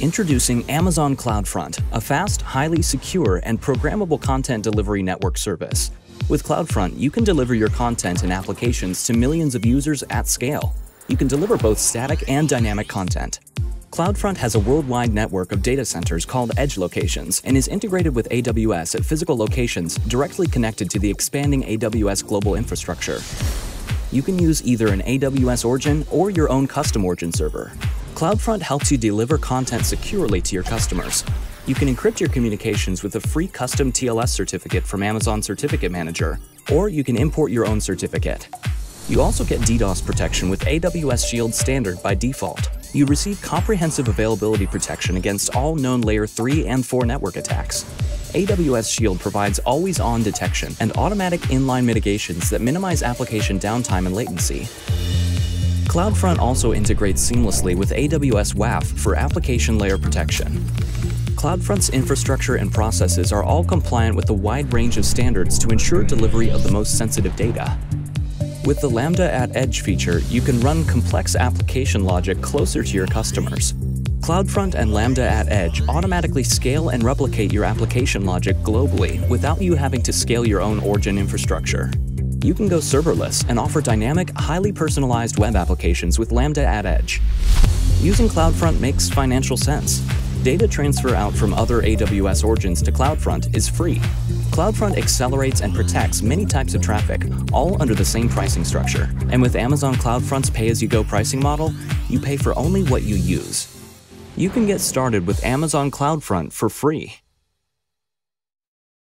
Introducing Amazon CloudFront, a fast, highly secure, and programmable content delivery network service. With CloudFront, you can deliver your content and applications to millions of users at scale. You can deliver both static and dynamic content. CloudFront has a worldwide network of data centers called Edge Locations and is integrated with AWS at physical locations directly connected to the expanding AWS global infrastructure. You can use either an AWS origin or your own custom origin server. CloudFront helps you deliver content securely to your customers. You can encrypt your communications with a free custom TLS certificate from Amazon Certificate Manager, or you can import your own certificate. You also get DDoS protection with AWS Shield Standard by default. You receive comprehensive availability protection against all known Layer 3 and 4 network attacks. AWS Shield provides always on detection and automatic inline mitigations that minimize application downtime and latency. CloudFront also integrates seamlessly with AWS WAF for application layer protection. CloudFront's infrastructure and processes are all compliant with a wide range of standards to ensure delivery of the most sensitive data. With the Lambda at Edge feature, you can run complex application logic closer to your customers. CloudFront and Lambda at Edge automatically scale and replicate your application logic globally without you having to scale your own origin infrastructure you can go serverless and offer dynamic, highly personalized web applications with Lambda at Edge. Using CloudFront makes financial sense. Data transfer out from other AWS origins to CloudFront is free. CloudFront accelerates and protects many types of traffic, all under the same pricing structure. And with Amazon CloudFront's pay-as-you-go pricing model, you pay for only what you use. You can get started with Amazon CloudFront for free.